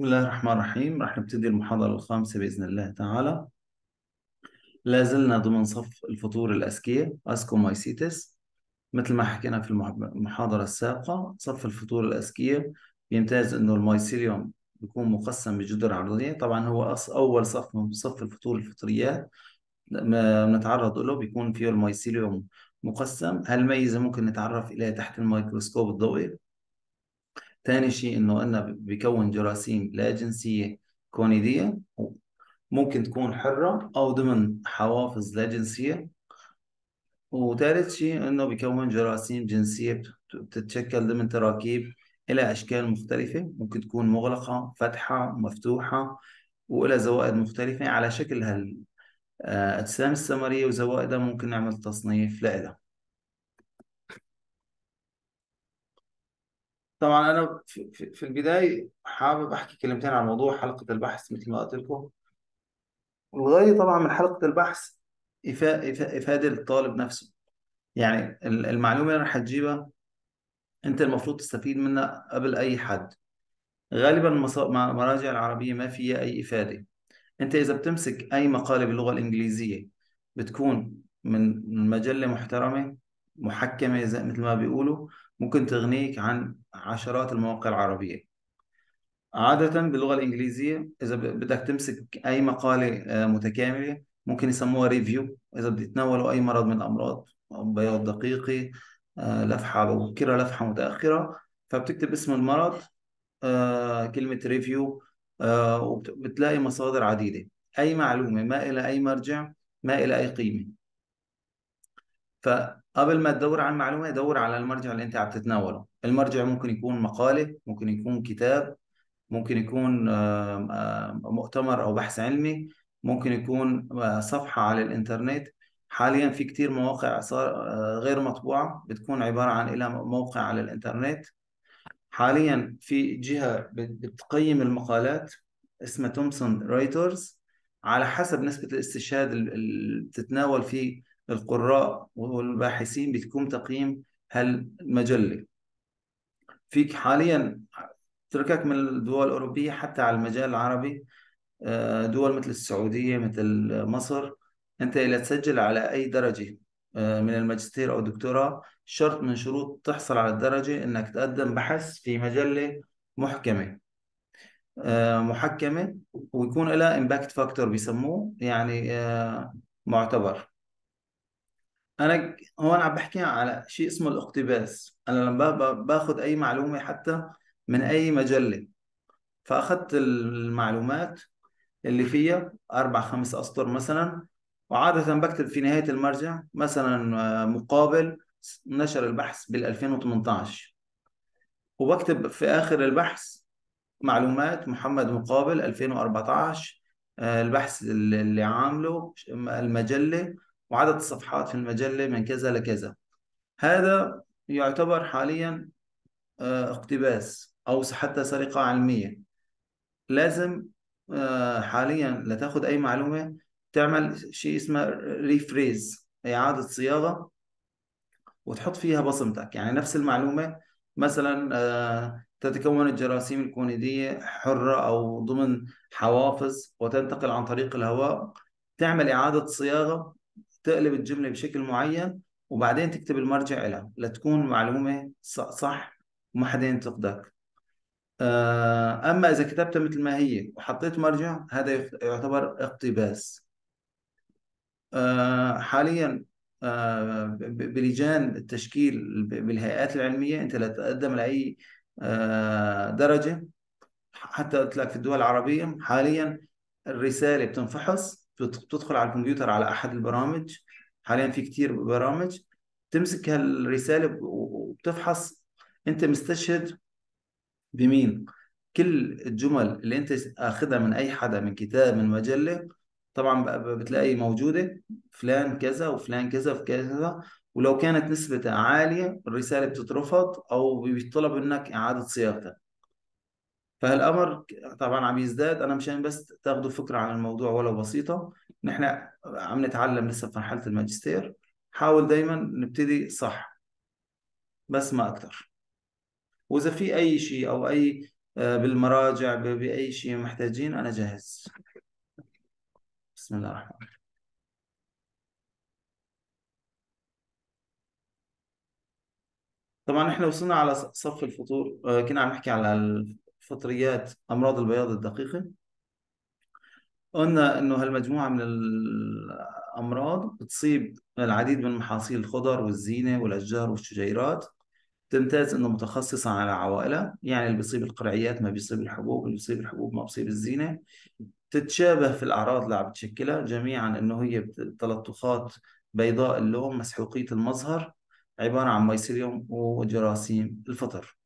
بسم الله الرحمن الرحيم. راح نبتدي المحاضرة الخامسة بإذن الله تعالى. لا زلنا ضمن صف الفطور الأسكية Ascomycetes مثل ما حكينا في المحاضرة السابقة صف الفطور الأسكية بيمتاز إنه الميسيليوم بيكون مقسم بجدر عرضية. طبعا هو أول صف من صف الفطور الفطريات. نتعرض له بيكون فيه الميسيليوم مقسم. هالميزة ممكن نتعرف إليها تحت الميكروسكوب الضوئي. ثاني شيء إنه قلنا بيكون جراثيم لا جنسية كونيدية ممكن تكون حرة أو ضمن حوافظ لا جنسية. وثالث شيء إنه بيكون جراثيم جنسية بتتشكل ضمن تراكيب إلى أشكال مختلفة. ممكن تكون مغلقة فتحة مفتوحة وإلى زوائد مختلفة على شكل هالأجسام آه، السمرية وزوائدها ممكن نعمل تصنيف لها. طبعا أنا في, البداية حابب أحكي كلمتين عن موضوع حلقة البحث مثل ما قلت لكم. الغاية طبعا من حلقة البحث إفادة الطالب نفسه. يعني المعلومة اللي رح تجيبها أنت المفروض تستفيد منها قبل أي حد. غالبا المراجع العربية ما فيها أي إفادة. أنت إذا بتمسك أي مقالة باللغة الإنجليزية بتكون من مجلة محترمة محكمة زي مثل ما بيقولوا ممكن تغنيك عن عشرات المواقع العربية. عادة باللغة الإنجليزية إذا بدك تمسك أي مقالة آه، متكاملة ممكن يسموها review إذا بدي يتناولوا أي مرض من الأمراض بياض دقيقي آه، لفحة مبكرة لفحة متأخرة فبتكتب اسم المرض آه، كلمة review وبتلاقي مصادر عديدة. أي معلومة ما إلى أي مرجع ما إلى أي قيمة. فقبل ما تدور على المعلومة دور على المرجع اللي أنت عم تتناوله. المرجع ممكن يكون مقالة ممكن يكون كتاب ممكن يكون مؤتمر أو بحث علمي ممكن يكون آه، صفحة على الإنترنت. حاليا في كتير مواقع صار آه، غير مطبوعة بتكون عبارة عن إلى موقع على الإنترنت. حاليا في جهة بتقيم المقالات اسمها تومسون رايترز على حسب نسبة الاستشهاد اللي بتتناول فيه القراء والباحثين بتكون تقييم هالمجلة. فيك حاليا تركك من الدول الأوروبية حتى على المجال العربي آه، دول مثل السعودية مثل مصر. أنت إذا تسجل على أي درجة آه، من الماجستير أو الدكتوراه شرط من شروط تحصل على الدرجة أنك تقدم بحث في مجلة محكمة. آه، محكمة ويكون لها impact factor بيسموه يعني معتبر. أنا هون عم بحكي على شيء اسمه الاقتباس. أنا لما باخذ أي معلومة حتى من أي مجلة فأخذت المعلومات اللي فيها أربع خمس أسطر مثلا وعادة بكتب في نهاية المرجع مثلا آه، مقابل نشر البحث بال 2018 وبكتب في آخر البحث معلومات محمد مقابل 2014 آه، البحث اللي عامله المجلة وعدد الصفحات في المجلة من كذا لكذا. هذا يعتبر حاليا آه، اقتباس أو حتى سرقة علمية. لازم آه، حاليا لتأخذ أي معلومة تعمل شيء اسمه ريفريز إعادة صياغة وتحط فيها بصمتك. يعني نفس المعلومة مثلا آه، تتكون الجراثيم الكونيدية حرة أو ضمن حوافظ وتنتقل عن طريق الهواء. تعمل إعادة صياغة تقلب الجملة بشكل معين وبعدين تكتب المرجع لها لتكون معلومة صح وما حدا ينتقدك آه، أما إذا كتبتها مثل ما هي وحطيت مرجع هذا يعتبر اقتباس. آه، حاليا آه، بلجان التشكيل بالهيئات العلمية أنت لا تقدم لأي درجة حتى قلت لك في الدول العربية حاليا الرسالة بتنفحص بتدخل على الكمبيوتر على أحد البرامج حاليا في كتير برامج تمسك هالرسالة وبتفحص أنت مستشهد بمين. كل الجمل اللي أنت آخذها من أي حدا من كتاب من مجلة طبعا بتلاقي موجودة. فلان كذا وفلان كذا وكذا. ولو كانت نسبتها عالية الرسالة بتترفض أو بيطلب منك إعادة صياغتها. فهالأمر طبعا عم يزداد. أنا مشان بس تاخذوا فكرة عن الموضوع ولو بسيطة نحن عم نتعلم لسه في مرحلة الماجستير. حاول دائما نبتدي صح بس ما أكثر وإذا في أي شيء أو أي آه، بالمراجع ب- بأي شيء محتاجين أنا جاهز. بسم الله الرحمن الرحيم. طبعا إحنا وصلنا على صف الفطور. آه، كنا عم نحكي على الفطريات أمراض البياض الدقيقي قلنا إنه هالمجموعة من الأمراض بتصيب العديد من محاصيل الخضر والزينة والأشجار والشجيرات تمتاز إنه متخصصة على عوائلها يعني اللي بيصيب القرعيات ما بيصيب الحبوب اللي بيصيب الحبوب ما بيصيب الزينة. تتشابه في الأعراض اللي عم بتشكلها جميعا إنه هي تلطخات بيضاء اللون مسحوقية المظهر عبارة عن ميسيليوم وجراثيم الفطر.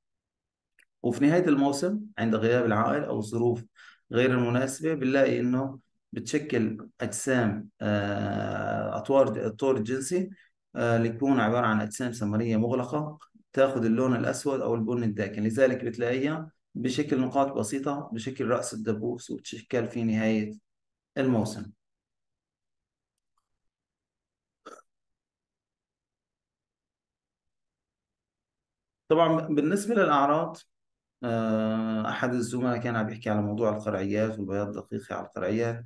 وفي نهاية الموسم عند غياب العائل أو الظروف غير المناسبة بنلاقي إنه بتشكل أجسام آه، أطوار الطور الجنسي آه، اللي يكون عبارة عن أجسام سمرية مغلقة تأخذ اللون الأسود أو البني الداكن. لذلك بتلاقيها بشكل نقاط بسيطة بشكل رأس الدبوس وتشكل في نهاية الموسم. طبعا بالنسبة للأعراض أحد الزملاء كان عم بيحكي على موضوع القرعيات والبياض الدقيقي على القرعيات.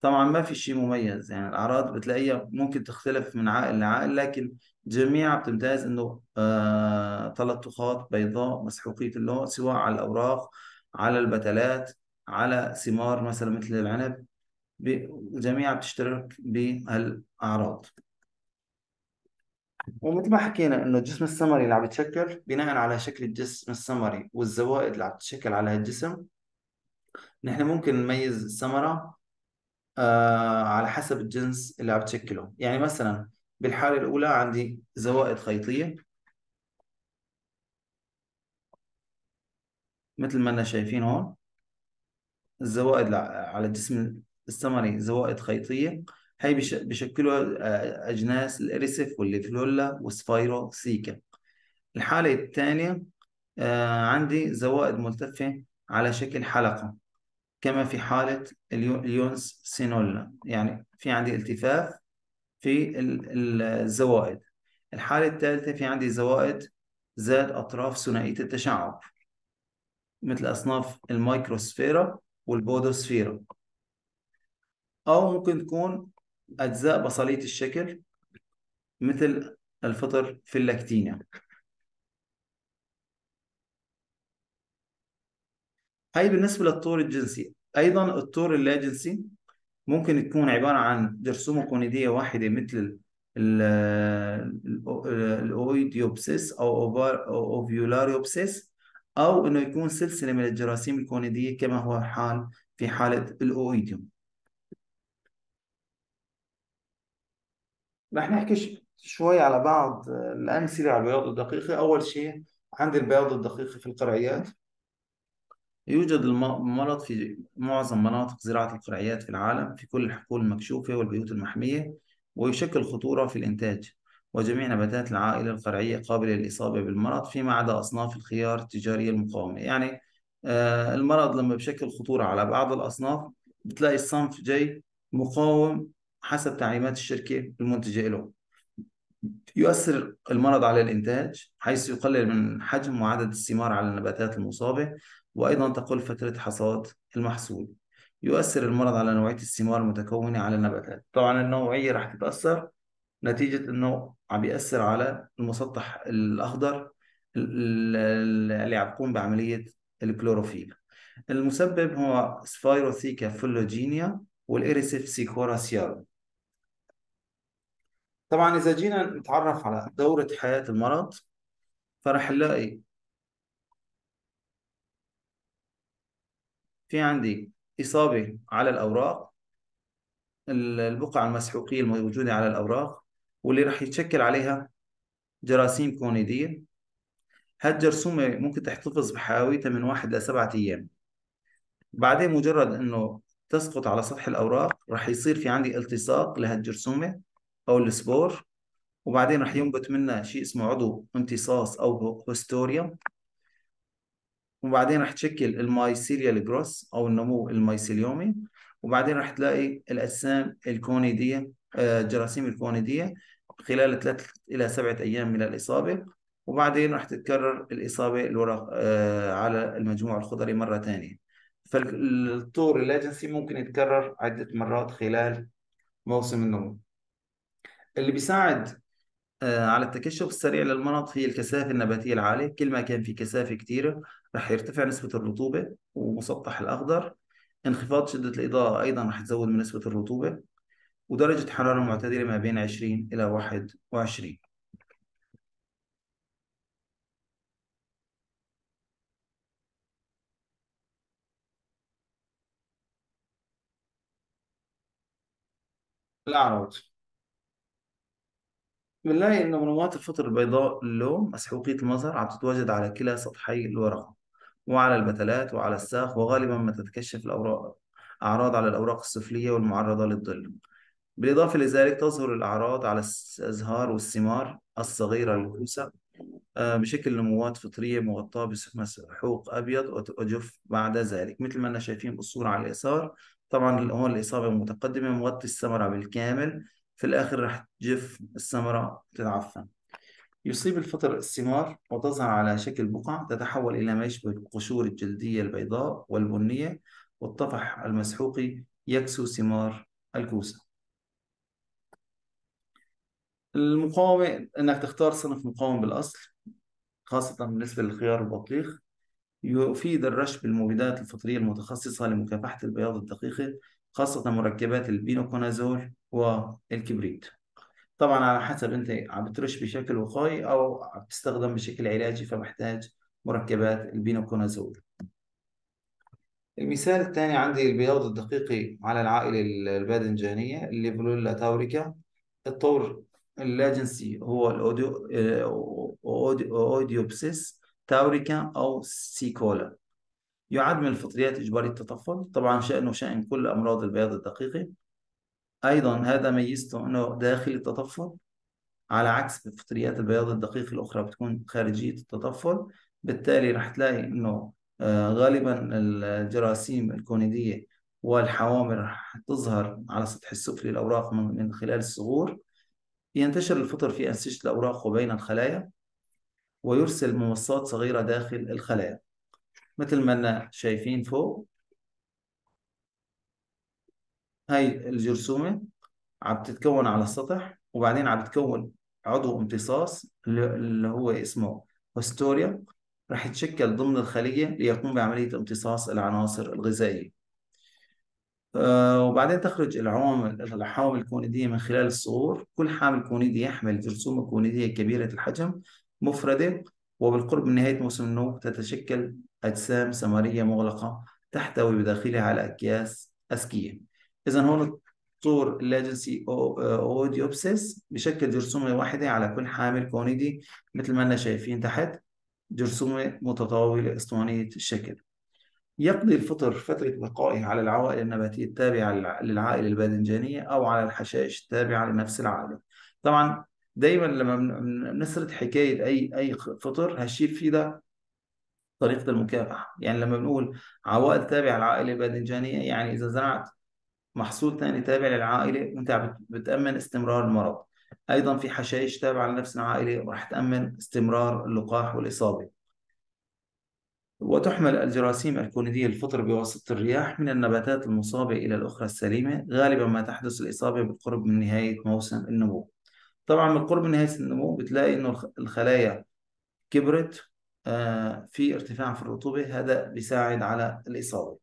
طبعا ما في شيء مميز يعني الأعراض بتلاقيها ممكن تختلف من عائل لعائل لكن جميعها بتمتاز إنه آه تلطخات بيضاء مسحوقية اللون سواء على الأوراق على البتلات على ثمار مثلا مثل العنب جميعها بتشترك بهالأعراض. ومثل ما حكينا إنه الجسم الثمري اللي عم يتشكل بناء على شكل الجسم الثمري والزوائد اللي عم تتشكل على هالجسم نحن ممكن نميز الثمرة آه على حسب الجنس اللي عم تشكله. يعني مثلا بالحالة الأولى عندي زوائد خيطية. مثل ما أنا شايفين هون الزوائد على الجسم الثمري زوائد خيطية. هي بشكلوا آه، أجناس ال Erysiphe وال Leveillula وال Sphaerotheca الحالة الثانية آه عندي زوائد ملتفة على شكل حلقة كما في حالة ال Un- ال Uncinula. يعني في عندي التفاف في ال- ال- الزوائد. الحالة الثالثة في عندي زوائد ذات أطراف ثنائية التشعب مثل أصناف ال Microsphaera وال Podosphaera. أو ممكن تكون أجزاء بصلية الشكل مثل الفطر Phyllactinia هاي بالنسبة للطور الجنسي أيضا الطور اللاجنسي ممكن تكون عبارة عن جرثومة كونيدية واحدة مثل ال- ال- ال Oidiopsis أو Ovulariopsis أو إنه يكون سلسلة من الجراثيم الكونيدية كما هو الحال في حالة ال Oidium. رح نحكي شوي على بعض الأمثلة على البياض الدقيقي أول شيء عندي البياض الدقيقي في القرعيات يوجد الم- المرض في معظم مناطق زراعة القرعيات في العالم في كل الحقول المكشوفة والبيوت المحمية ويشكل خطورة في الإنتاج وجميع نباتات العائلة القرعية قابلة للإصابة بالمرض فيما عدا أصناف الخيار التجارية المقاومة. يعني آه، المرض لما بشكل خطورة على بعض الأصناف بتلاقي الصنف جاي مقاوم حسب تعليمات الشركة المنتجة له. يؤثر المرض على الإنتاج حيث يقلل من حجم وعدد الثمار على النباتات المصابة وأيضا تقل فترة حصاد المحصول. يؤثر المرض على نوعية الثمار المتكونة على النباتات. طبعا النوعية رح تتأثر نتيجة أنه عم بيأثر على المسطح الأخضر ال- ال- اللي عم بيقوم بعملية الكلوروفيل. المسبب هو وال Erysiphe cichoracearum طبعا إذا جينا نتعرف على دورة حياة المرض فرح نلاقي في عندي إصابة على الأوراق ال- البقع المسحوقية الموجودة على الأوراق واللي رح يتشكل عليها جراثيم كونيدية. هالجرثومة ممكن تحتفظ بحيويتها من واحد لسبعة أيام. بعدين مجرد إنه تسقط على سطح الأوراق رح يصير في عندي التصاق لهالجرثومة أو ال spore وبعدين رح ينبت منها شيء اسمه عضو امتصاص أو haustorium وبعدين رح تشكل ال mycelial growth أو النمو الميسيليومي وبعدين رح تلاقي الأجسام الكونيدية آه، الجراثيم الكونيدية خلال ثلاث إلى سبعة أيام من الإصابة. وبعدين راح تتكرر الإصابة الورق آه، على المجموع الخضري مرة ثانية. فالطور اللاجنسي ممكن يتكرر عدة مرات خلال موسم النمو. اللي بيساعد آه، على التكشف السريع للمرض هي الكثافة النباتية العالية. كل ما كان في كثافة كثيرة رح يرتفع نسبة الرطوبة ومسطح الأخضر. انخفاض شدة الإضاءة أيضا رح تزود من نسبة الرطوبة ودرجة حرارة معتدلة ما بين 20 إلى 21 الأعراض. بنلاقي إن منوعات الفطر البيضاء اللون مسحوقية المظهر عم تتواجد على كلا سطحي الورقة وعلى البتلات وعلى الساق وغالبا ما تتكشف الأوراق أعراض على الأوراق السفلية والمعرضة للظل. بالإضافة لذلك تظهر الأعراض على الأزهار والثمار الصغيرة الكوسة آه، بشكل نموات فطرية مغطاة بسحوق أبيض وجف بعد ذلك. مثل ما أنا شايفين بالصورة على اليسار طبعا هون الإصابة متقدمة مغطي الثمرة بالكامل. في الآخر رح تجف الثمرة تتعفن يصيب الفطر الثمار وتظهر على شكل بقع تتحول إلى ما يشبه القشور الجلدية البيضاء والبنية والطفح المسحوقي يكسو ثمار الكوسة. المقاومة إنك تختار صنف مقاوم بالأصل خاصة بالنسبة للخيار والبطيخ يفيد الرش بالمبيدات الفطرية المتخصصة لمكافحة البياض الدقيقة خاصة مركبات البينوكونازول والكبريت. طبعا على حسب أنت عم بترش بشكل وقائي أو عم تستخدم بشكل علاجي فمحتاج مركبات ال penconazole. المثال الثاني عندي البياض الدقيقي على العائلة الباذنجانية ال Leveillula taurica. الطور اللاجنسي هو ال Oidio- Oidiopsis. taurica أو sicula. يعد من الفطريات إجباري التطفل. طبعا شأنه شأن كل أمراض البياض الدقيقي أيضا هذا ميزته أنه داخل التطفل على عكس فطريات البياض الدقيق الأخرى بتكون خارجية التطفل. بالتالي رح تلاقي أنه آه، غالبا الجراثيم الكونيدية والحوامل رح تظهر على سطح السفلي الأوراق من خلال الصغور. ينتشر الفطر في أنسجة الأوراق وبين الخلايا. ويرسل ممصات صغيرة داخل الخلايا. مثل ما شايفين فوق. هاي الجرثومة عم تتكون على السطح وبعدين عم تكون عضو امتصاص اللي هو اسمه هستوريا. رح يتشكل ضمن الخلية ليقوم بعملية امتصاص العناصر الغذائية. آه، وبعدين تخرج العوامل الحوامل الكونيدية من خلال الصغور. كل حامل كونيدي يحمل جرثومة كونيدية كبيرة الحجم مفردة وبالقرب من نهاية موسم النوم تتشكل أجسام ثمرية مغلقة تحتوي بداخلها على أكياس أسكية. إذا هون الطور اللاجنسي Oidiopsis بشكل جرثومة واحدة على كل حامل كونيدي مثل ما أنا شايفين تحت جرثومة متطاولة أسطوانية الشكل. يقضي الفطر فترة بقائه على العوائل النباتية التابعة للعائلة الباذنجانية أو على الحشائش التابعة لنفس العائلة طبعا دائما لما بنسرد حكاية أي أي فطر هالشيء في ده طريقة المكافحة. يعني لما بنقول عوائل تابعة للعائلة الباذنجانية يعني إذا زرعت محصول ثاني تابع للعائلة وأنت بتأمن استمرار المرض. أيضا في حشائش تابعة لنفس العائلة وراح تأمن استمرار اللقاح والإصابة. وتحمل الجراثيم الكونيدية الفطر بواسطة الرياح من النباتات المصابة إلى الأخرى السليمة. غالبا ما تحدث الإصابة بالقرب من نهاية موسم النمو. طبعا من نهاية النمو بتلاقي إنه الخلايا كبرت آه، في ارتفاع في الرطوبة هذا بيساعد على الإصابة.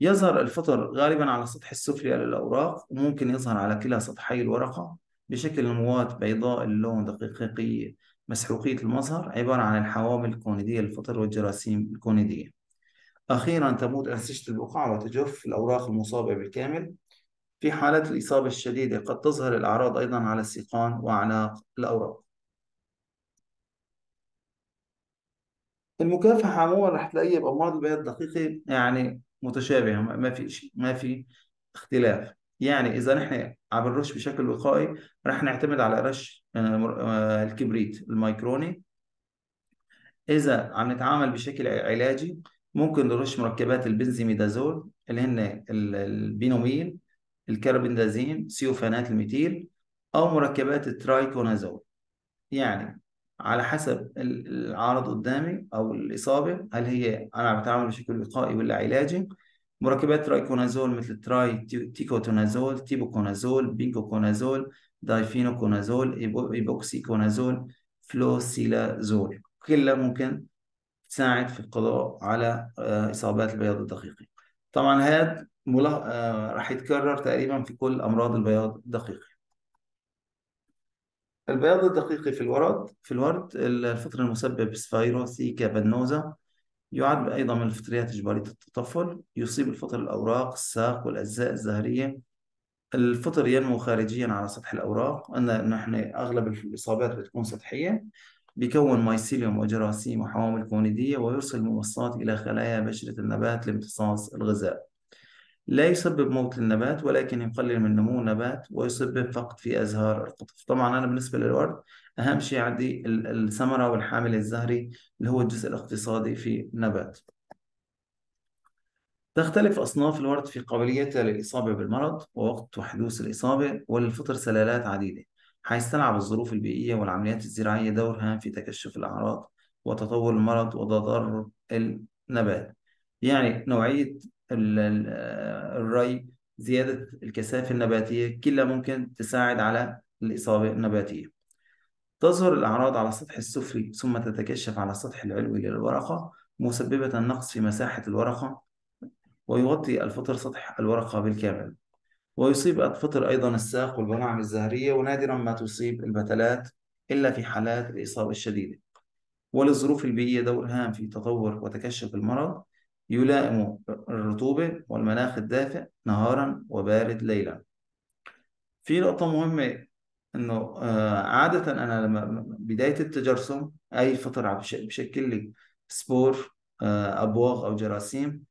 يظهر الفطر غالبا على السطح السفلي للأوراق وممكن يظهر على كلا سطحي الورقة بشكل نموات بيضاء اللون دقيقية مسحوقية المظهر عبارة عن الحوامل الكونيدية للفطر والجراثيم الكونيدية. أخيرا تموت أنسجة البقع وتجف الأوراق المصابة بالكامل. في حالات الإصابة الشديدة قد تظهر الأعراض أيضا على السيقان وأعناق الأوراق. المكافحة عموما رح تلاقيها بأمراض البيض الدقيقة يعني متشابهة ما في شيء ما في اختلاف. يعني إذا نحن عم نرش بشكل وقائي رح نعتمد على رش آه، آه، الكبريت الميكروني. إذا عم نتعامل بشكل علاجي ممكن نرش مركبات ال benzimidazole اللي هن ال- ال benomyl ال carbendazim thiophanate ال methyl أو مركبات ال triticonazole. يعني على حسب ال- العارض قدامي أو الإصابة هل هي أنا بتعامل بشكل وقائي ولا علاجي؟ مركبات triticonazole مثل tri ti- triticonazole tebuconazole penconazole difenoconazole epo- epoxiconazole فلوسيلازول. كلها ممكن تساعد في القضاء على آه، إصابات البياض الدقيقي طبعا هذا ملا- آه، راح يتكرر تقريبا في كل أمراض البياض الدقيقي البياض الدقيقي في الورد في الورد الفطر المسبب سبايروثيكا بنوزا يعد أيضا من الفطريات إجبارية التطفل يصيب الفطر الأوراق الساق والأجزاء الزهرية. الفطر ينمو خارجيا على سطح الأوراق أن نحن أغلب الإصابات بتكون سطحية. بيكون مايسيليوم وجراثيم وحوامل كونيدية ويرسل الممصات إلى خلايا بشرة النبات لامتصاص الغذاء. لا يسبب موت للنبات ولكن يقلل من نمو النبات ويسبب فقد في أزهار القطف. طبعا أنا بالنسبة للورد أهم شيء عندي ال- الثمرة والحامل الزهري اللي هو الجزء الاقتصادي في النبات. تختلف أصناف الورد في قابليتها للإصابة بالمرض ووقت حدوث الإصابة وللفطر سلالات عديدة. حيث تلعب الظروف البيئية والعمليات الزراعية دور هام في تكشف الأعراض وتطور المرض وتضرر النبات. يعني نوعية ال- ال- الري زيادة الكثافة النباتية كلها ممكن تساعد على الإصابة النباتية. تظهر الأعراض على السطح السفلي ثم تتكشف على السطح العلوي للورقة مسببة نقص في مساحة الورقة ويغطي الفطر سطح الورقة بالكامل. ويصيب الفطر أيضا الساق والبراعم الزهرية ونادرا ما تصيب البتلات إلا في حالات الإصابة الشديدة. وللظروف البيئية دور هام في تطور وتكشف المرض. يلائم الرطوبة والمناخ الدافئ نهارا وبارد ليلا. في نقطة مهمة إنه آه، عادة أنا لما بداية التجرسم أي فطر عم بش- بشكل لي سبور آه، أبواق أو جراثيم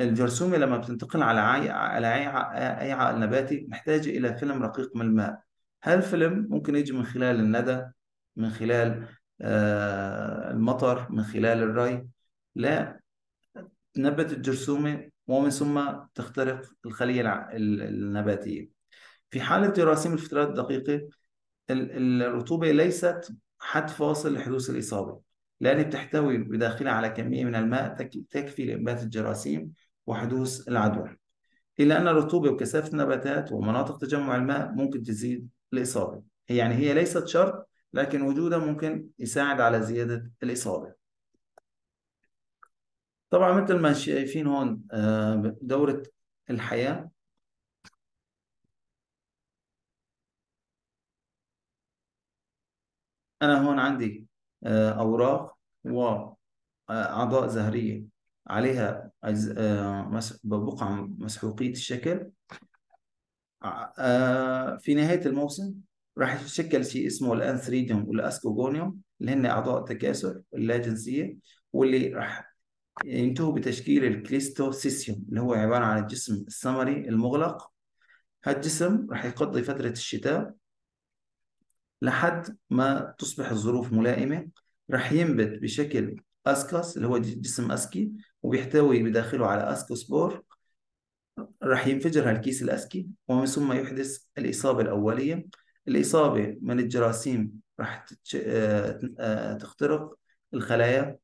الجرثومة لما بتنتقل على عي... على أي ع- أي عائل نباتي محتاجة إلى فيلم رقيق من الماء. هالفيلم ممكن يجي من خلال الندى من خلال آه، المطر من خلال الري؟ لا. تنبت الجرثومة ومن ثم تخترق الخلية الع- ال- النباتية. في حالة جراثيم الفترات الدقيقة ال- الرطوبة ليست حد فاصل لحدوث الإصابة لأنها بتحتوي بداخلها على كمية من الماء تك- تكفي لإنبات الجراثيم. وحدوث العدوى. إلا أن الرطوبة وكثافة النباتات ومناطق تجمع الماء ممكن تزيد الإصابة. يعني هي ليست شرط لكن وجودها ممكن يساعد على زيادة الإصابة. طبعا مثل ما شايفين هون آه، دورة الحياة. أنا هون عندي آه، أوراق وأعضاء زهرية. عليها آه، مس- بقع مسحوقية الشكل. آه، في نهاية الموسم راح يتشكل شيء اسمه ال antheridium وال ascogonium اللي هن أعضاء التكاثر اللاجنسية واللي راح ينتهوا بتشكيل ال cleistothecium اللي هو عبارة عن الجسم الثمري المغلق. هالجسم راح يقضي فترة الشتاء لحد ما تصبح الظروف ملائمة. راح ينبت بشكل ascus اللي هو جسم أسكي وبيحتوي بداخله على ascospore راح ينفجر هالكيس الأسكي ومن ثم يحدث الإصابة الأولية الإصابة من الجراثيم راح. آه، آه، تخترق الخلايا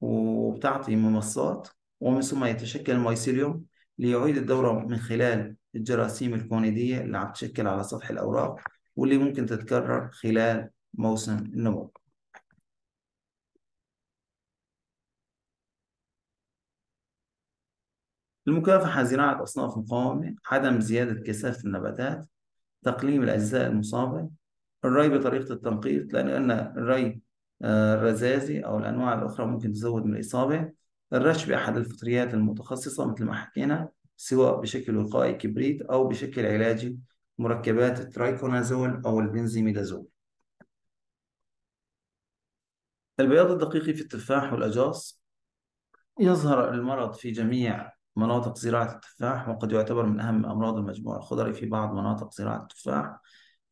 وبتعطي ممصات ومن ثم يتشكل الميسيليوم ليعيد الدورة من خلال الجراثيم الكونيدية اللي عم تشكل على سطح الأوراق واللي ممكن تتكرر خلال موسم النمو المكافحة زراعة أصناف مقاومة عدم زيادة كثافة النباتات تقليم الأجزاء المصابة. الري بطريقة التنقيط لأن الري آه، الرذاذي أو الأنواع الأخرى ممكن تزود من الإصابة. الرش بأحد الفطريات المتخصصة مثل ما حكينا سواء بشكل وقائي كبريت أو بشكل علاجي مركبات الترايكونازول أو البنزيميدازول. البياض الدقيقي في التفاح والأجاص يظهر المرض في جميع مناطق زراعة التفاح وقد يعتبر من أهم أمراض المجموع الخضري في بعض مناطق زراعة التفاح.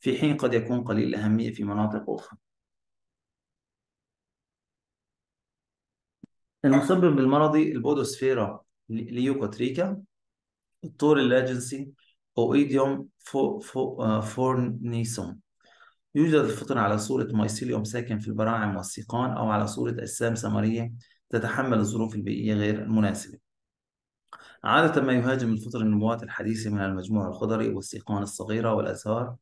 في حين قد يكون قليل الأهمية في مناطق أخرى. المسبب المرضي ال Podosphaera leucotricha. الطور اللاجنسي Oidium fo fo آه، farinosum يوجد الفطر على صورة mycelium ساكن في البراعم والسيقان أو على صورة أجسام سمرية تتحمل الظروف البيئية غير المناسبة. عادة ما يهاجم الفطر النموات الحديثة من المجموع الخضري والسيقان الصغيرة والأزهار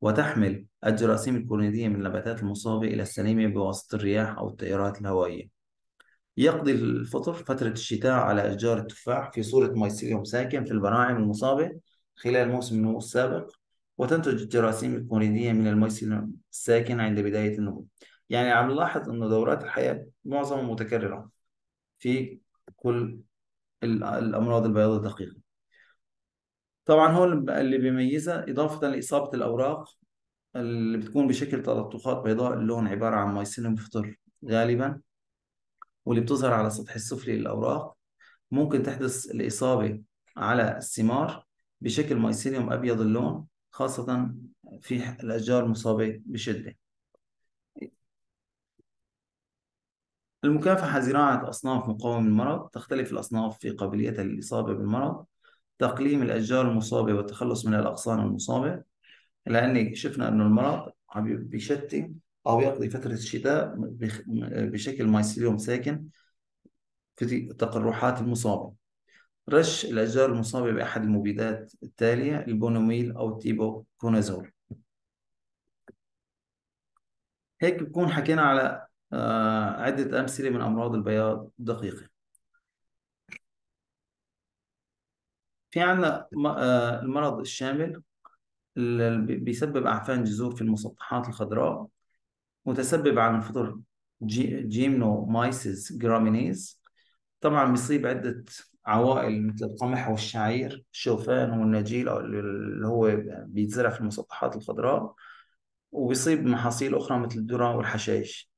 وتحمل الجراثيم الكورنيدية من النباتات المصابة إلى السليمة بواسطة الرياح أو التيارات الهوائية. يقضي الفطر فترة الشتاء على أشجار التفاح في صورة مايسيليوم ساكن في البراعم المصابة خلال موسم النمو السابق وتنتج الجراثيم الكورنيدية من المايسيليوم الساكن عند بداية النمو يعني عم نلاحظ أنه دورات الحياة معظمها متكررة في كل الأمراض البياض الدقيقة. طبعا هون اللي بيميزها إضافة لإصابة الأوراق اللي بتكون بشكل تلطخات بيضاء اللون عبارة عن مايسيليوم بفطر غالبا واللي بتظهر على السطح السفلي للأوراق. ممكن تحدث الإصابة على الثمار بشكل مايسيليوم أبيض اللون خاصة في الأشجار المصابة بشدة. المكافحة زراعة أصناف مقاومة للمرض تختلف الأصناف في قابليتها للإصابة بالمرض تقليم الأشجار المصابة والتخلص من الأغصان المصابة لأن شفنا أنه المرض بيشتي أو يقضي فترة الشتاء بشكل مايسيليوم ساكن في التقرحات المصابة. رش الأشجار المصابة بأحد المبيدات التالية البونوميل أو التيبوكونازول. هيك بكون حكينا على عدة أمثلة من أمراض البياض الدقيقة في عندنا آه، المرض الشامل اللي بيسبب أعفان جذور في المسطحات الخضراء متسبب عن الفطر Gaeumannomyces graminis. طبعا بيصيب عدة عوائل مثل القمح والشعير الشوفان والنجيل اللي هو بيتزرع في المسطحات الخضراء وبيصيب محاصيل أخرى مثل الذرة والحشائش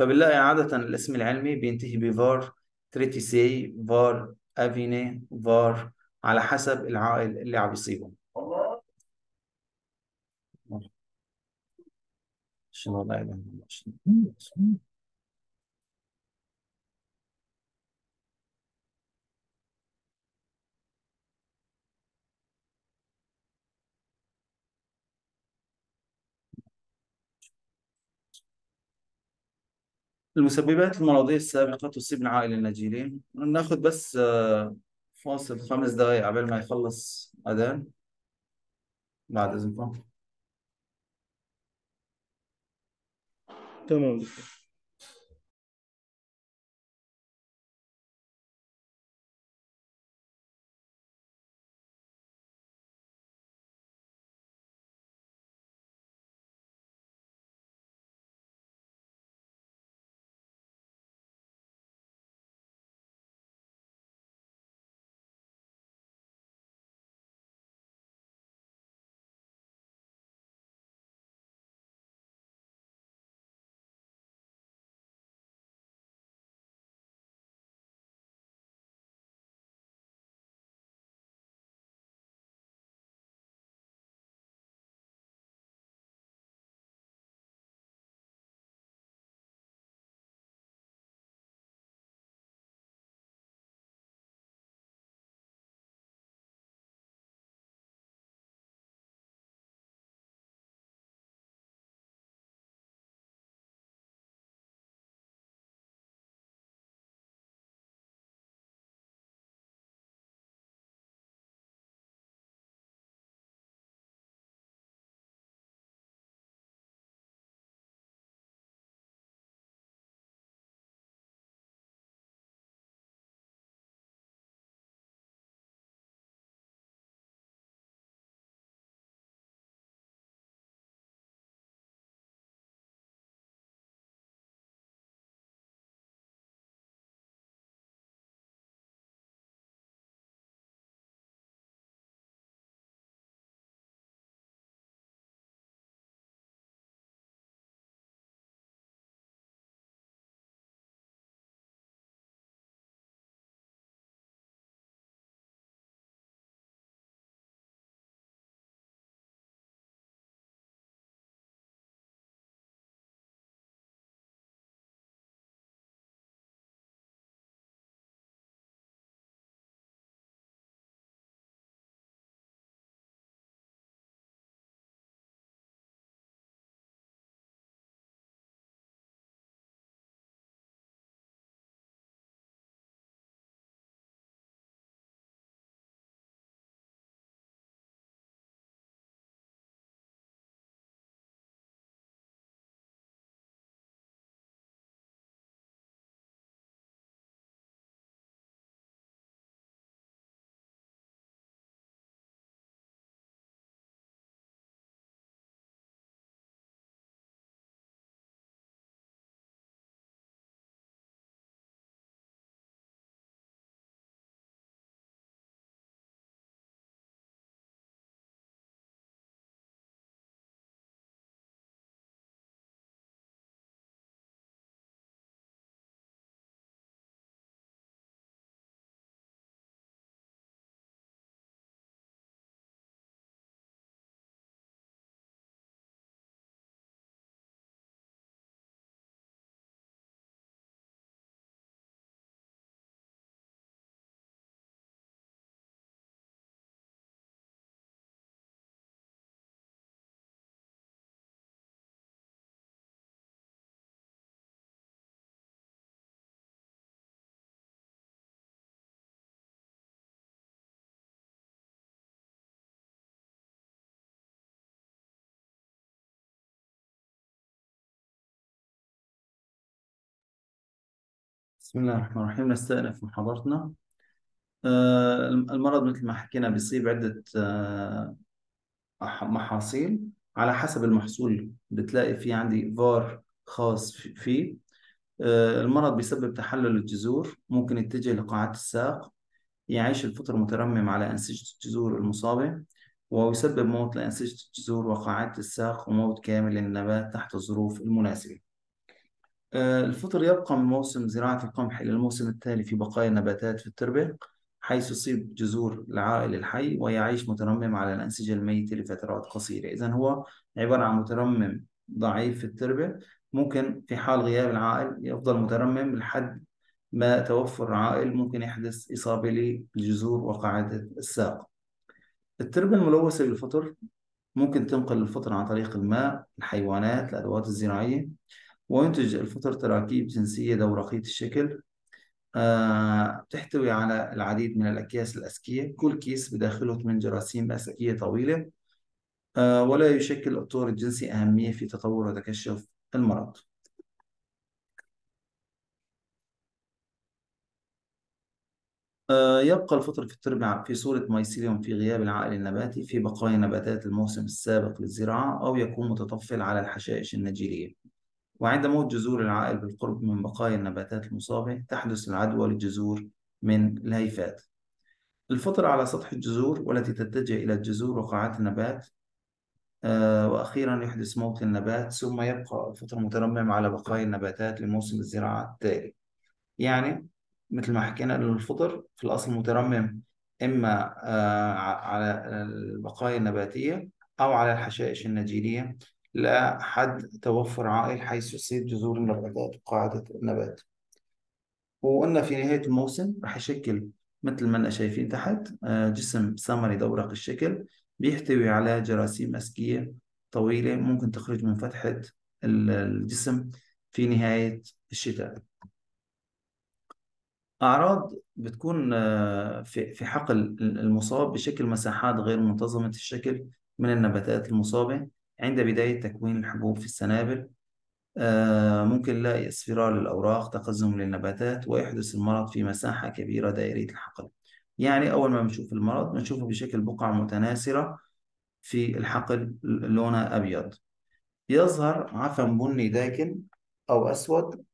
فبنلاقي عادة الاسم العلمي بينتهي بفار تريتيسي فار أفيني فار على حسب العائل اللي عم يصيبه شنو لا إله المسببات المرضية السابقة تصيب العائلة النجيلين ناخذ بس آه، فاصل خمس دقائق قبل ما يخلص أذان. بعد إذنكم. تمام. بسم الله الرحمن الرحيم. نستأنف محاضرتنا. آه، المرض مثل ما حكينا بيصيب عدة آه، محاصيل. على حسب المحصول بتلاقي في عندي فار خاص في- فيه آه، المرض بيسبب تحلل الجذور ممكن يتجه لقاعات الساق يعيش الفطر مترمم على أنسجة الجذور المصابة ويسبب موت لأنسجة الجذور وقاعات الساق وموت كامل للنبات تحت الظروف المناسبة. آه، الفطر يبقى من موسم زراعة القمح إلى الموسم التالي في بقايا النباتات في التربة حيث يصيب جذور العائل الحي ويعيش مترمم على الأنسجة الميتة لفترات قصيرة. إذا هو عبارة عن مترمم ضعيف في التربة ممكن في حال غياب العائل يفضل مترمم لحد ما توفر عائل ممكن يحدث إصابة للجذور وقاعدة الساق. التربة الملوثة بالفطر ممكن تنقل الفطر عن طريق الماء الحيوانات الأدوات الزراعية. وينتج الفطر تراكيب جنسية دورقية الشكل آه، تحتوي على العديد من الأكياس الأسكية. كل كيس بداخله من جراثيم أسكية طويلة آه، ولا يشكل الطور الجنسي أهمية في تطور وتكشف المرض. آه، يبقى الفطر في التربة في صورة mycelium في غياب العائل النباتي في بقايا نباتات الموسم السابق للزراعة أو يكون متطفل على الحشائش النجيلية. وعند موت جذور العائل بالقرب من بقايا النباتات المصابة تحدث العدوى للجذور من الهيفات الفطر على سطح الجذور والتي تتجه إلى الجذور وقاعات النبات آه، وأخيرا يحدث موت للنبات ثم يبقى الفطر مترمم على بقايا النباتات لموسم الزراعة التالي. يعني مثل ما حكينا الفطر في الأصل مترمم إما آه، على البقايا النباتية أو على الحشائش النجيلية. لحد توفر عائل حيث يصيب جذور النباتات وقاعدة النبات. وقلنا في نهاية الموسم راح يشكل مثل ما إحنا شايفين تحت آه، جسم ثمري دورق الشكل بيحتوي على جراثيم أسكية طويلة ممكن تخرج من فتحة ال- الجسم في نهاية الشتاء. أعراض بتكون آه، في حقل المصاب بشكل مساحات غير منتظمة الشكل من النباتات المصابة. عند بداية تكوين الحبوب في السنابل آه، ممكن نلاقي اصفرار للأوراق تقزم للنباتات ويحدث المرض في مساحة كبيرة دائرية الحقل. يعني أول ما بنشوف المرض بنشوفه بشكل بقع متناثرة في الحقل لونها أبيض. يظهر عفن بني داكن أو أسود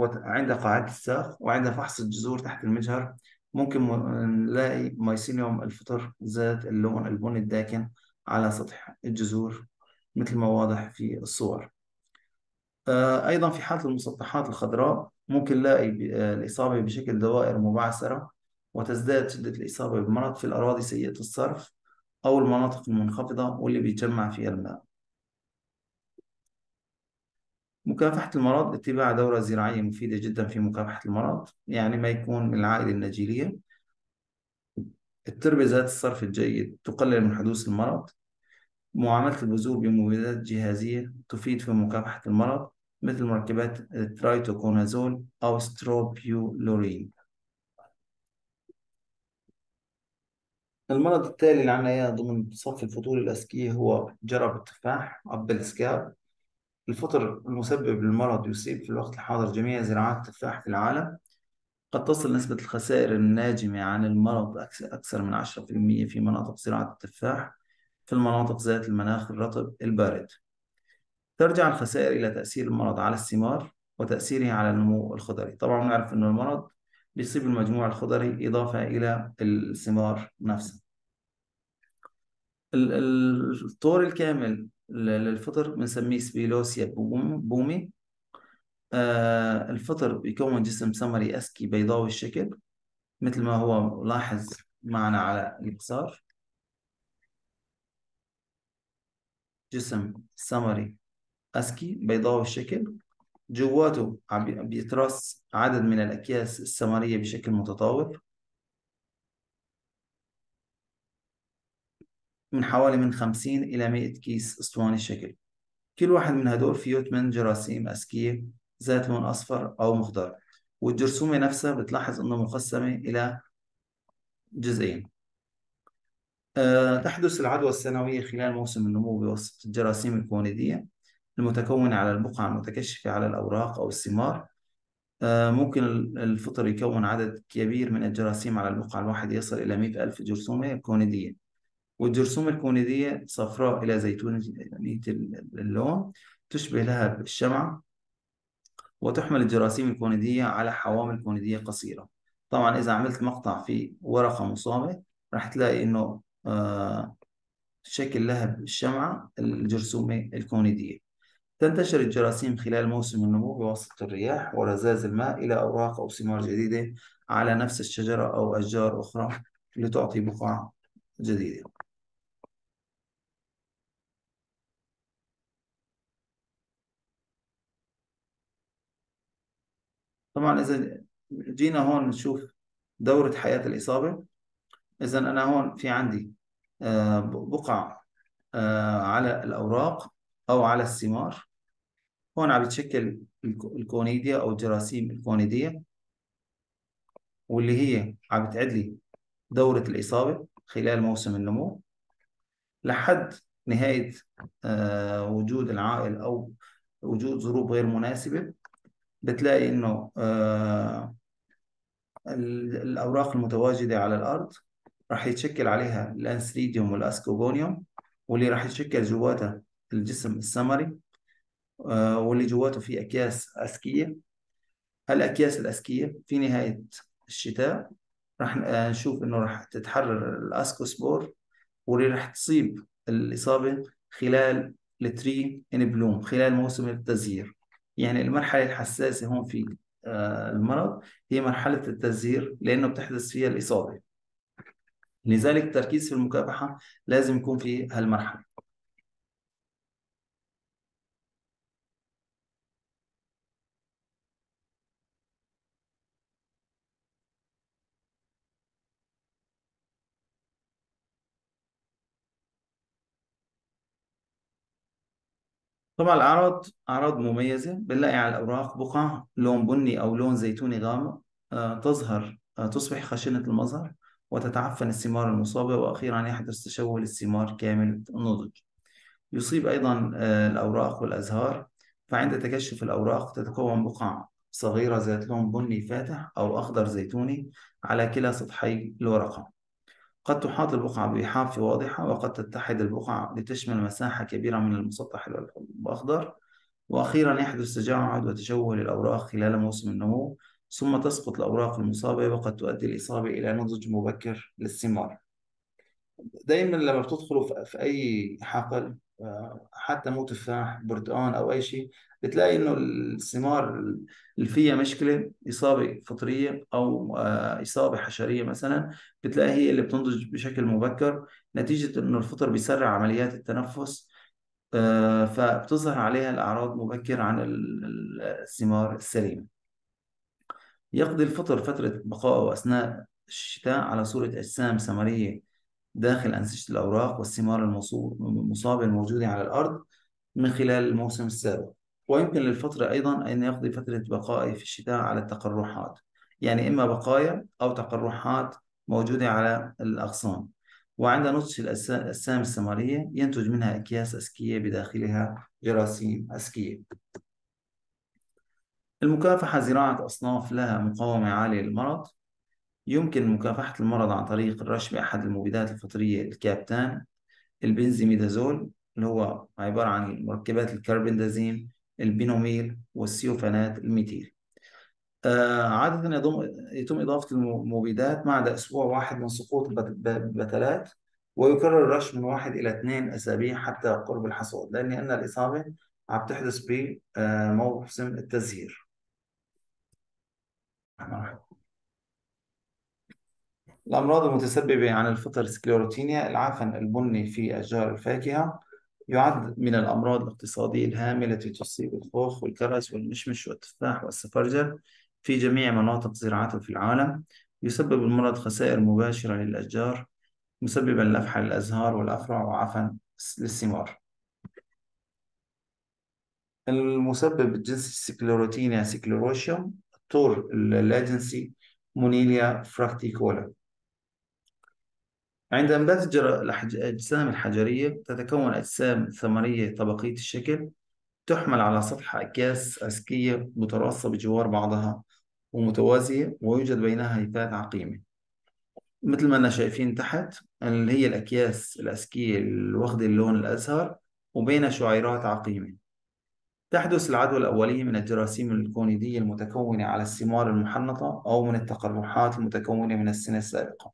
عند قاعدة الساق وعند فحص الجذور تحت المجهر. ممكن نلاقي ميسيليوم الفطر ذات اللون البني الداكن على سطح الجذور. مثل ما واضح في الصور. آه، أيضا في حالة المسطحات الخضراء ممكن نلاقي آه، الإصابة بشكل دوائر مبعثرة وتزداد شدة الإصابة بالمرض في الأراضي سيئة الصرف أو المناطق المنخفضة واللي بيتجمع فيها الماء. مكافحة المرض اتباع دورة زراعية مفيدة جدا في مكافحة المرض يعني ما يكون من العائلة النجيلية. التربة ذات الصرف الجيد تقلل من حدوث المرض. معاملة البذور بمبيدات جهازية تفيد في مكافحة المرض مثل مركبات ال triticonazole أو strobilurin. المرض التالي اللي عنا إياه ضمن صف الفطور الأسكية هو جرب التفاح apple scab الفطر المسبب للمرض يصيب في الوقت الحاضر جميع زراعات التفاح في العالم. قد تصل نسبة الخسائر الناجمة عن المرض أكثر من 10% في مناطق زراعة التفاح. في المناطق ذات المناخ الرطب البارد. ترجع الخسائر إلى تأثير المرض على الثمار وتأثيره على النمو الخضري. طبعا نعرف أن المرض بيصيب المجموع الخضري إضافة إلى الثمار نفسها. ال- ال- الطور الكامل للفطر بنسميه سبيلوسيا بوم- بومي. آه الفطر بيكون جسم ثمري أسكي بيضاوي الشكل مثل ما هو لاحظ معنا على اليسار جسم ثمري أسكي بيضاوي الشكل. جواته بيترص عدد من الأكياس الثمرية بشكل متطور من حوالي من 50 إلى 100 كيس أسطواني الشكل كل واحد من هدول فيه 8 جراثيم أسكية ذات لون أصفر أو مخضر. والجرثومة نفسها بتلاحظ أنه مقسمة إلى جزئين. تحدث العدوى السنوية خلال موسم النمو بواسطة الجراثيم الكونيدية المتكونة على البقع المتكشفة على الأوراق أو الثمار. آه، ممكن الفطر يكون عدد كبير من الجراثيم على البقعة الواحدة يصل إلى 100 ألف جرثومة كونيدية والجرثومة الكونيدية صفراء إلى زيتونية اللون تشبه لهب الشمعة وتحمل الجراثيم الكونيدية على حوامل كونيدية قصيرة. طبعا إذا عملت مقطع في ورقة مصابة راح تلاقي إنه آه شكل لهب الشمعة الجرثومة الكونيدية. تنتشر الجراثيم خلال موسم النمو بواسطة الرياح ورذاذ الماء إلى أوراق أو ثمار جديدة على نفس الشجرة أو أشجار أخرى لتعطي بقع جديدة. طبعا إذا جينا هون نشوف دورة حياة الإصابة. إذا أنا هون في عندي بقع آه، على الأوراق أو على الثمار. هون عم بتشكل الكونيديا أو الجراثيم الكونيدية واللي هي عم بتعد لي دورة الإصابة خلال موسم النمو. لحد نهاية آه، وجود العائل أو وجود ظروف غير مناسبة بتلاقي إنه الأوراق المتواجدة على الأرض راح يتشكل عليها الأنثريديوم والأسكوبونيوم واللي راح يتشكل جواتها الجسم الثمري آه، واللي جواته في أكياس أسكية. هالأكياس الأسكية في نهاية الشتاء راح آه، نشوف إنه راح تتحرر ال ascospore واللي راح تصيب الإصابة خلال ال tree in bloom خلال موسم التزهير. يعني المرحلة الحساسة هون في آه، المرض هي مرحلة التزهير لأنه بتحدث فيها الإصابة. لذلك التركيز في المكافحة لازم يكون في هالمرحلة. طبعا الأعراض أعراض مميزة. بنلاقي على الأوراق بقع لون بني أو لون زيتوني غامق آه، تظهر آه، تصبح خشنة المظهر. وتتعفن الثمار المصابة وأخيرا يحدث تشوه للثمار كامل النضج. يصيب أيضا آه، الأوراق والأزهار. فعند تكشف الأوراق تتكون بقع صغيرة ذات لون بني فاتح أو أخضر زيتوني على كلا سطحي الورقة. قد تحاط البقعة بحافة واضحة وقد تتحد البقع لتشمل مساحة كبيرة من المسطح الأخضر. وأخيرا يحدث تجاعد وتشوه للأوراق خلال موسم النمو. ثم تسقط الأوراق المصابة وقد تؤدي الإصابة إلى نضج مبكر للثمار. دائما لما بتدخلوا في أي حقل آه، حتى مو تفاح برتقان أو أي شيء بتلاقي إنه الثمار اللي فيها مشكلة إصابة فطرية أو آه، إصابة حشرية مثلا بتلاقي هي اللي بتنضج بشكل مبكر نتيجة إنه الفطر بيسرع عمليات التنفس آه، فبتظهر عليها الأعراض مبكر عن الثمار السليمة. يقضي الفطر فترة بقائه أثناء الشتاء على صورة أجسام ثمرية داخل أنسجة الأوراق والثمار المصابة الموجودة على الأرض من خلال الموسم السابق. ويمكن للفطر أيضا أن يقضي فترة بقائه في الشتاء على التقرحات يعني إما بقايا أو تقرحات موجودة على الأغصان. وعند نضج الأجسام الثمرية ينتج منها أكياس أسكية بداخلها جراثيم أسكية. المكافحة زراعة أصناف لها مقاومة عالية للمرض. يمكن مكافحة المرض عن طريق الرش بأحد المبيدات الفطرية ال captan ال benzimidazole اللي هو عبارة عن مركبات ال carbendazim ال benomyl وال thiophanate ال methyl آه عادة يضم يتم إضافة المبيدات بعد أسبوع واحد من سقوط البتلات ويكرر الرش من واحد إلى اثنين أسابيع حتى قرب الحصاد لأن الإصابة عم تحدث بموسم التزهير. الأمراض المتسببة عن الفطر سكليروتينيا العفن البني في أشجار الفاكهة يعد من الأمراض الاقتصادية الهامة التي تصيب الخوخ والكرز والمشمش والتفاح والسفرجل في جميع مناطق زراعته في العالم. يسبب المرض خسائر مباشرة للأشجار مسببا لفحة للأزهار والأفرع وعفن للثمار. المسبب الجنسي ال Sclerotinia sclerotium الطور اللاجنسي Monilia fructicola عند إنبات الأجسام الحجرية تتكون أجسام ثمرية طبقية الشكل تحمل على سطح أكياس أسكية متراصة بجوار بعضها ومتوازية ويوجد بينها هيفات عقيمة. مثل ما أنا شايفين تحت اللي هي الأكياس الأسكية اللي واخدة اللون الأزهر وبينها شعيرات عقيمة. تحدث العدوى الأولية من الجراثيم الكونيدية المتكونة على الثمار المحنطة أو من التقرحات المتكونة من السنة السابقة.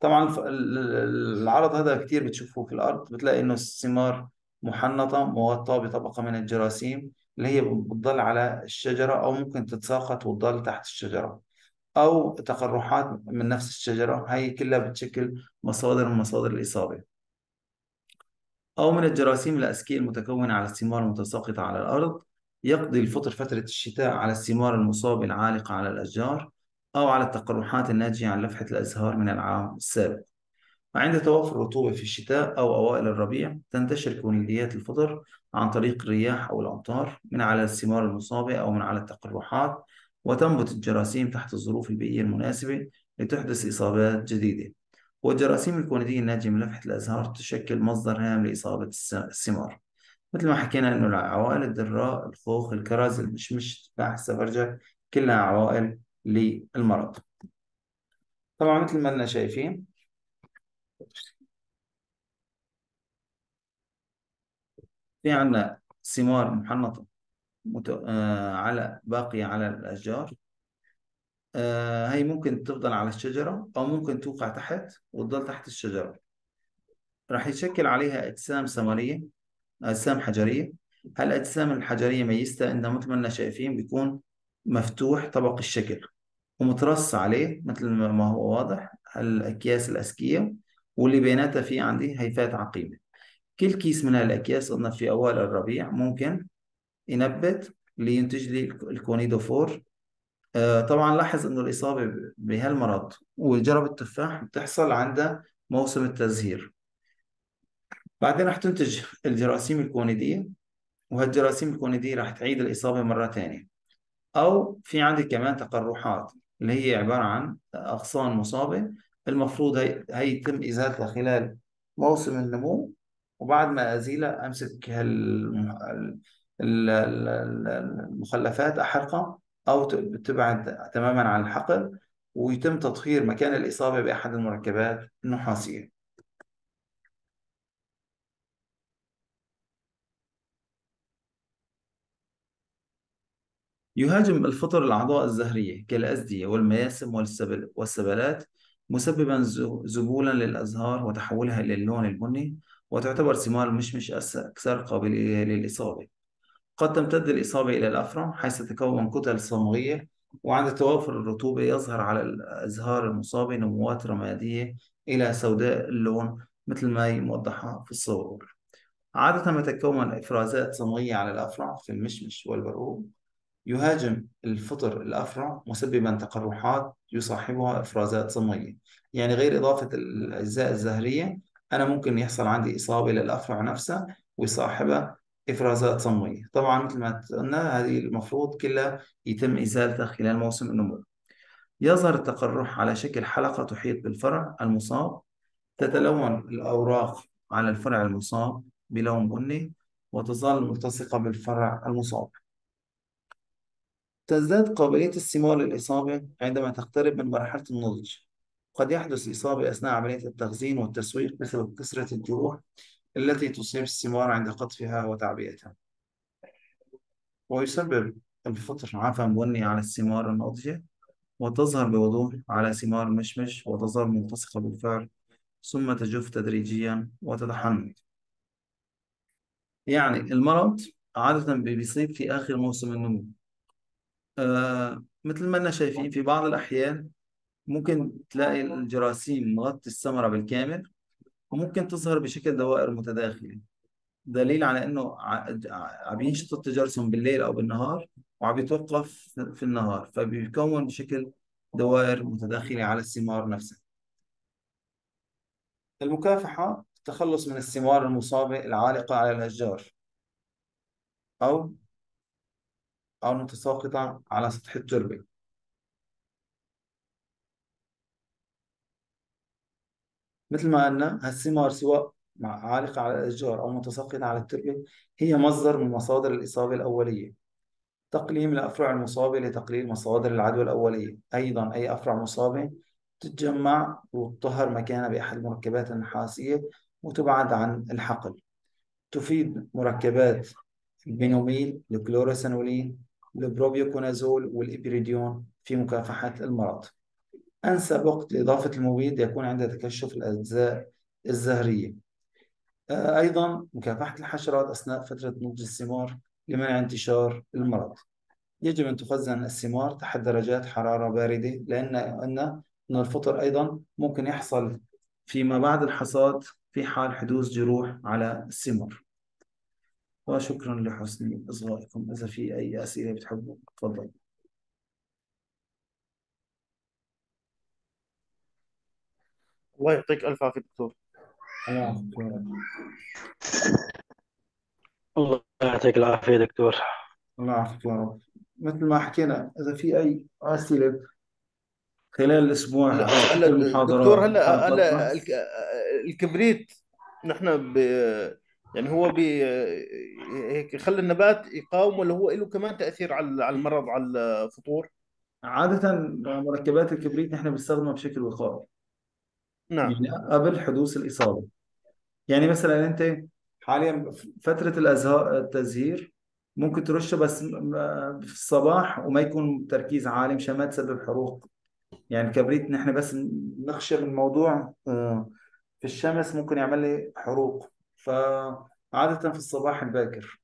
طبعا العرض هذا كتير بتشوفه في الأرض بتلاقي إنه الثمار محنطة مغطاة بطبقة من الجراثيم اللي هي بتضل على الشجرة أو ممكن تتساقط وتضل تحت الشجرة. أو تقرحات من نفس الشجرة هي كلها بتشكل مصادر من مصادر الإصابة. أو من الجراثيم الأسكية المتكونة على الثمار المتساقطة على الأرض يقضي الفطر فترة الشتاء على الثمار المصابة العالقة على الأشجار أو على التقرحات الناتجة عن لفحة الأزهار من العام السابق. وعند توافر رطوبة في الشتاء أو أوائل الربيع تنتشر كونيديات الفطر عن طريق الرياح أو الأمطار من على الثمار المصابة أو من على التقرحات وتنبت الجراثيم تحت الظروف البيئية المناسبة لتحدث إصابات جديدة. والجراثيم الكونيدية الناتجة من لفحة الأزهار تشكل مصدر هام لإصابة الثمار مثل ما حكينا إنه العوائل الدراء الخوخ الكرز المشمش التفاح السفرجل كلها عوائل للمرض طبعا مثل ما لنا شايفين في عندنا ثمار محنطة. آه على باقية على الأشجار آه هي ممكن تفضل على الشجرة أو ممكن توقع تحت وتضل تحت الشجرة. راح يشكل عليها أجسام ثمرية أجسام حجرية. هالأجسام الحجرية ميزتها إنها مثل ما شايفين بيكون مفتوح طبق الشكل ومترص عليه مثل ما هو واضح الأكياس الأسكية واللي بيناتها في عندي هيفات عقيمة. كل كيس من هالأكياس قلنا في أوائل الربيع ممكن ينبت لينتج لي ال conidiophore آه، طبعا لاحظ إنه الإصابة بهالمرض وجرب التفاح بتحصل عند موسم التزهير. بعدين رح تنتج الجراثيم الكونيدية وهالجراثيم الكونيدية رح تعيد الإصابة مرة ثانية أو في عندي كمان تقرحات اللي هي عبارة عن أغصان مصابة المفروض هي, هي يتم إزالتها خلال موسم النمو وبعد ما أزيلها أمسك هال ال- ال- ال- المخلفات أحرقها أو تبعد تماما عن الحقل ويتم تطهير مكان الإصابة بأحد المركبات النحاسية. يهاجم الفطر الأعضاء الزهرية كالأزدية والمياسم والسبل والسبلات مسببا ذبولا للأزهار وتحولها إلى اللون البني وتعتبر ثمار المشمش أكثر قابلية للإصابة. قد تمتد الإصابة إلى الأفرع حيث تتكون كتل صمغية وعند توافر الرطوبة يظهر على الأزهار المصابة نموات رمادية إلى سوداء اللون مثل ما هي موضحة في الصور عادة ما تتكون إفرازات صمغية على الأفرع في المشمش والبرقوق يهاجم الفطر الأفرع مسببا تقرحات يصاحبها إفرازات صمغية. يعني غير إضافة الأجزاء الزهرية أنا ممكن يحصل عندي إصابة للأفرع نفسها ويصاحبها إفرازات صمغية طبعا مثل ما قلنا هذه المفروض كلها يتم إزالتها خلال موسم النمو. يظهر التقرح على شكل حلقة تحيط بالفرع المصاب. تتلون الأوراق على الفرع المصاب بلون بني وتظل ملتصقة بالفرع المصاب. تزداد قابلية الثمار للإصابة عندما تقترب من مرحلة النضج. قد يحدث إصابة أثناء عملية التخزين والتسويق بسبب كثرة الجروح. التي تصيب الثمار عند قطفها وتعبئتها. ويسبب الفطر عفن بني على الثمار الناضجة وتظهر بوضوح على ثمار المشمش وتظل ملتصقة بالفعل ثم تجف تدريجيا وتتحمل. يعني المرض عادة بيصيب في آخر موسم النمو. آه مثل ما إحنا شايفين في بعض الأحيان ممكن تلاقي الجراثيم مغطي الثمرة بالكامل وممكن تظهر بشكل دوائر متداخلة. دليل على ع- عم ينشط التجرثم بالليل أو بالنهار وعم يتوقف في النهار فبيكون بشكل دوائر متداخلة على الثمار نفسها. المكافحة التخلص من الثمار المصابة العالقة على الأشجار أو أو متساقطة على سطح التربة. مثل ما قلنا هالثمار سواء عالقة على الأشجار أو متساقطة على التربة هي مصدر من مصادر الإصابة الأولية. تقليم الأفرع المصابة لتقليل مصادر العدوى الأولية. أيضا أي أفرع مصابة تتجمع وتطهر مكانها بأحد المركبات النحاسية وتبعد عن الحقل. تفيد مركبات البينوميل الكلوروسانولين البروبيوكونازول والإبريديون في مكافحة المرض. أنسب وقت لإضافة المبيد يكون عند تكشف الأجزاء الزهرية. آه، أيضا مكافحة الحشرات أثناء فترة نضج الثمار لمنع انتشار المرض. يجب أن تخزن الثمار تحت درجات حرارة باردة لأن أن أن الفطر أيضا ممكن يحصل فيما بعد الحصاد في حال حدوث جروح على الثمار وشكرا لحسن إصغائكم. إذا في أي أسئلة بتحبوا تفضل الله يعطيك ألف عافية دكتور. الله يعافيك يا رب الله يعطيك العافية دكتور. الله يعافيك يا رب. مثل ما حكينا إذا في أي أسئلة خلال الأسبوع هلا أو هلا دكتور هلا هلا الك- الكبريت نحن ب يعني هو ب هيك يخلي النبات يقاوم ولا هو له كمان تأثير على على المرض على الفطور؟ عادة مركبات الكبريت نحن بنستخدمها بشكل وقائي. نعم. يعني قبل حدوث الإصابة. يعني مثلا أنت حاليا فترة الأزهار التزهير ممكن ترشه بس في الصباح وما يكون تركيز عالي مشان ما تسبب حروق. يعني الكبريت نحن بس نخشى من الموضوع آه، في الشمس ممكن يعمل لي حروق. فعادة في الصباح الباكر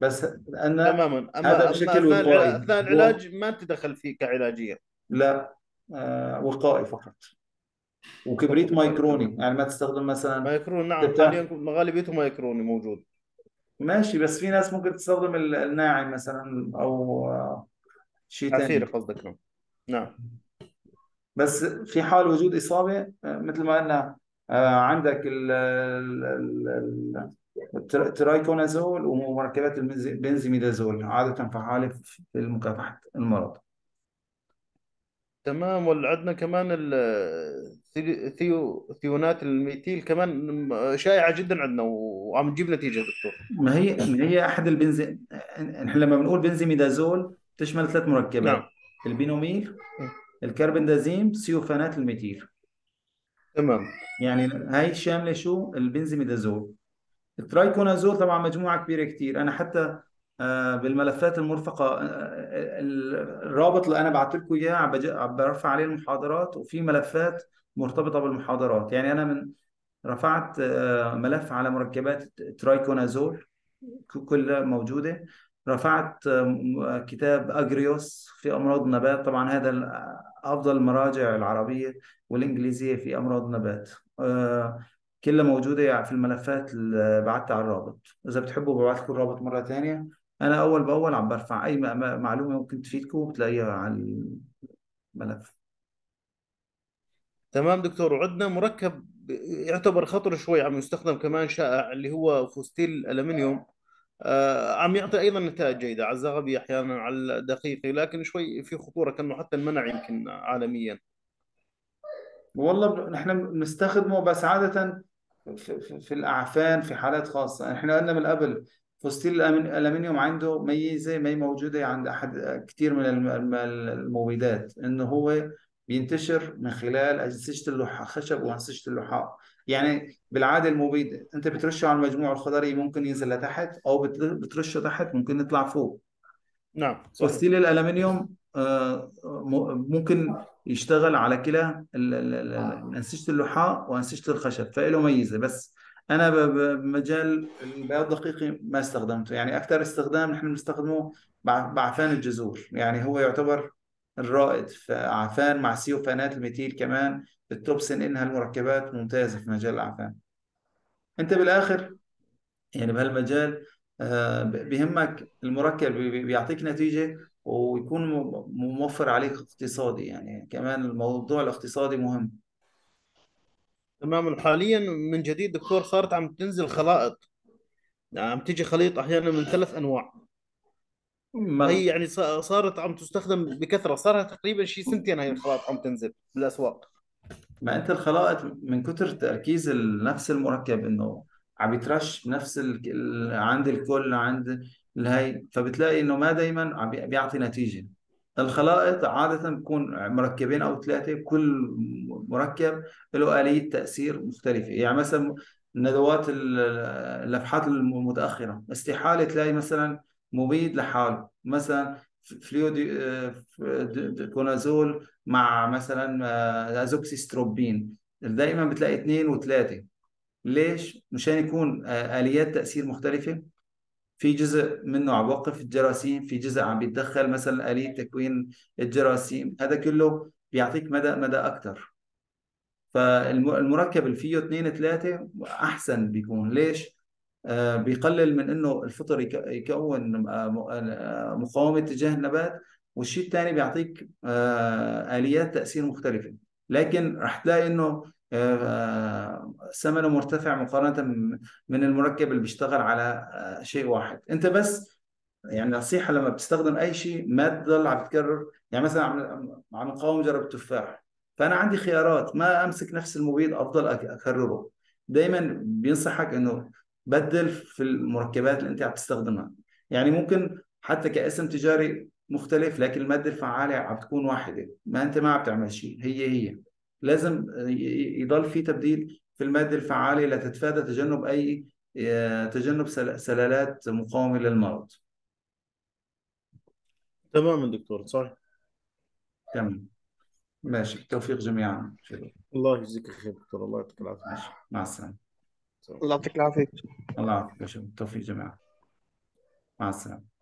بس لأن تماما. هذا أما اما بشكل أثناء العلاج وقائي أثناء العلاج ما تدخل فيه كعلاجيه لا. وقائي فقط. وكبريت مايكروني. يعني ما تستخدم مثلا مايكرون نعم بتاع حاليا غالبيته مايكروني موجود. ماشي بس في ناس ممكن تستخدم ال- الناعم مثلا أو آه، شيء ثاني قصدك نعم. نعم. بس في حال وجود إصابة آه، مثل ما قلنا آه، عندك ال- ال- ال- التر- الترايكونازول ومركبات البنز- البنزيميدازول عادة فعالة في مكافحة المرض. تمام وعندنا كمان ال- ثيو ثيو- ثيوفانات الميثيل كمان شائعة جدا عندنا وعم تجيب نتيجة دكتور. ما هي ما هي أحد البنزي نحن لما بنقول بنزيميدازول تشمل ثلاث مركبات نعم. البينوميل الكربندازيم ثيوفانات الميثيل تمام. يعني هاي شاملة شو؟ البنزيميدازول. الترايكونازول طبعا مجموعة كبيرة كتير. أنا حتى بالملفات المرفقة. آه، آه، الرابط اللي أنا بعت لكم عم برفع عليه المحاضرات وفي ملفات مرتبطة بالمحاضرات. يعني أنا من رفعت آه، ملف على مركبات ترايكونازول كلها موجودة. رفعت آه، كتاب أجريوس في أمراض النبات. طبعا هذا أفضل المراجع العربية والإنجليزية في أمراض النبات. آه، كلها موجودة في الملفات اللي بعتها على الرابط. إذا بتحبوا ببعث لكم الرابط مرة ثانية أنا أول بأول عم برفع أي م- م- معلومة ممكن تفيدكم بتلاقيها على الملف. تمام دكتور. وعندنا مركب يعتبر خطر شوي عم يستخدم كمان شائع اللي هو فوستيل الألمنيوم آه عم يعطي أيضا نتائج جيدة. على الزغبي أحيانا على الدقيق لكن شوي في خطورة كأنه حتى المنع يمكن عالميا. والله نحن بنستخدمه بس عادة في, في, في الأعفان في حالات خاصة. إحنا قلنا من قبل فوستيل الألمنيوم عنده ميزة ما هي موجودة عند أحد كثير من الم- الم- المبيدات إنه هو بينتشر من خلال أنسجة اللحاء خشب وأنسجة اللحاء يعني بالعادة المبيد أنت بترشه على المجموع الخضري ممكن ينزل لتحت بت- بترشه تحت ممكن يطلع فوق. نعم صحيح. وستيل الألمنيوم آه، ممكن يشتغل على كلا ال- أنسجة اللحاء وأنسجة الخشب فله ميزة بس. ب- بمجال البياض الدقيقي ما استخدمته. يعني أكثر استخدام نحن بنستخدمه بع- بعفان الجذور. يعني هو يعتبر الرائد في أعفان مع سيوفانات الميثيل كمان. التوبسين إنها المركبات ممتازة في مجال الأعفان. أنت بالآخر يعني بهالمجال آه، ب- بيهمك المركب بي- بي- بيعطيك نتيجة ويكون موفر عليك اقتصادي. يعني كمان الموضوع الاقتصادي مهم. تمام حاليا من جديد دكتور صارت عم تنزل خلائط. عم تيجي خليط أحيانا من ثلاث أنواع. ما هي يعني صارت عم تستخدم بكثرة. صارها تقريبا شي سنتين هاي الخلطات عم تنزل بالأسواق. ما أنت الخلائط من كتر تركيز نفس المركب إنه عم يترش نفس ال... عند الكل عند الهي فبتلاقي إنه ما دايما عم بي- بيعطي نتيجة. الخلائط عادة بكون مركبين أو ثلاثة كل مركب له آلية تأثير مختلفة. يعني مثلا ندوات ال- اللفحات المتأخرة استحالة تلاقي مثلا مبيد لحاله. مثلا فلويد كونازول مع مثلا آه، أزوكسيستروبين. دائما بتلاقي اثنين وثلاثة. ليش؟ مشان يكون آه، آليات تأثير مختلفة. في جزء منه عم بوقف الجراثيم في جزء عم بيتدخل مثلا آلية تكوين الجراثيم. هذا كله بيعطيك مدى مدى أكثر فالمركب اللي فيه اثنين ثلاثة أحسن بيكون. ليش؟ آه، بيقلل من إنه الفطر يك- يكون آه، مقاومة تجاه النبات. والشيء الثاني بيعطيك آه، آليات تأثير مختلفة. لكن رح تلاقي إنه ثمنه مرتفع مقارنة من المركب اللي بيشتغل على آه، شيء واحد. انت بس يعني نصيحة لما بتستخدم أي شيء ما تضل عم تكرر. يعني مثلا عم عم نقاوم جرب التفاح. فأنا عندي خيارات. ما أمسك نفس المبيد أفضل أكرره. دائما بينصحك إنه بدل في المركبات اللي أنت عم تستخدمها. يعني ممكن حتى كاسم تجاري مختلف لكن المادة الفعالة عم تكون واحدة. ما أنت ما عم تعمل شيء. هي هي. لازم يضل في تبديل في المادة الفعالة لتتفادى تجنب أي آه، تجنب سل- سلالات مقاومة للمرض. تماما دكتور صحيح. تمام. ماشي. بالتوفيق جميعا. الله يجزيك الخير دكتور. الله يعطيك العافية. ماشي. مع السلامة. الله يعطيك العافية. الله يعافيك بالتوفيق جميعا. مع السلامة.